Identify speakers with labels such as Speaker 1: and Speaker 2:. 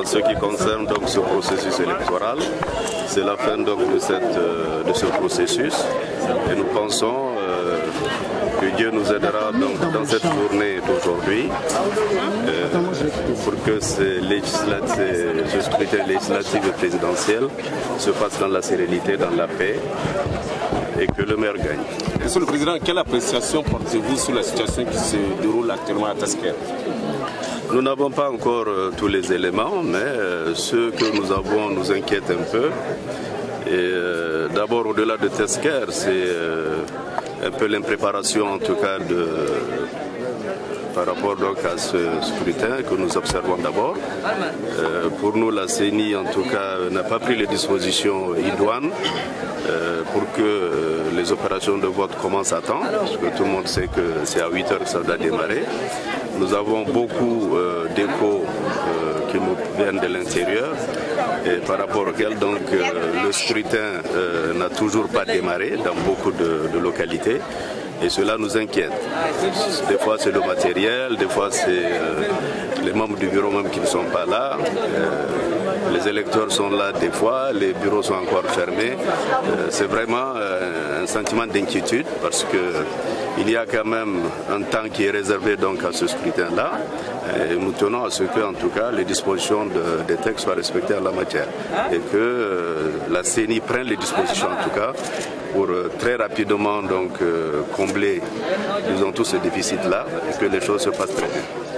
Speaker 1: En ce qui concerne donc ce processus électoral, c'est la fin donc de, de ce processus et nous pensons que Dieu nous aidera donc dans cette journée d'aujourd'hui euh, pour que ce, ce scrutin législatif et présidentiel se passe dans la sérénité, dans la paix et que le maire gagne.
Speaker 2: Monsieur le Président, quelle appréciation portez-vous sur la situation qui se déroule actuellement à Tasker?
Speaker 1: Nous n'avons pas encore euh, tous les éléments, mais euh, ce que nous avons nous inquiète un peu. Et d'abord, au-delà de Tasker, c'est un peu l'impréparation en tout cas de, par rapport donc à ce scrutin que nous observons d'abord. Euh, pour nous, la CENI en tout cas n'a pas pris les dispositions idoines euh, pour que euh, les opérations de vote commencent à temps, parce que tout le monde sait que c'est à 8 heures que ça doit démarrer. Nous avons beaucoup d'échos qui nous viennent de l'intérieur et par rapport auquel donc le scrutin n'a toujours pas démarré dans beaucoup de, localités. Et cela nous inquiète. Des fois c'est le matériel, des fois c'est les membres du bureau même qui ne sont pas là. les électeurs sont là des fois, les bureaux sont encore fermés. c'est vraiment un sentiment d'inquiétude parce que il y a quand même un temps qui est réservé donc à ce scrutin-là. Et nous tenons à ce que, en tout cas, les dispositions des textes soient respectées en la matière et que euh, la CENI prenne les dispositions, en tout cas, pour euh, très rapidement donc euh, combler, disons, tout ce déficit-là et que les choses se passent très bien.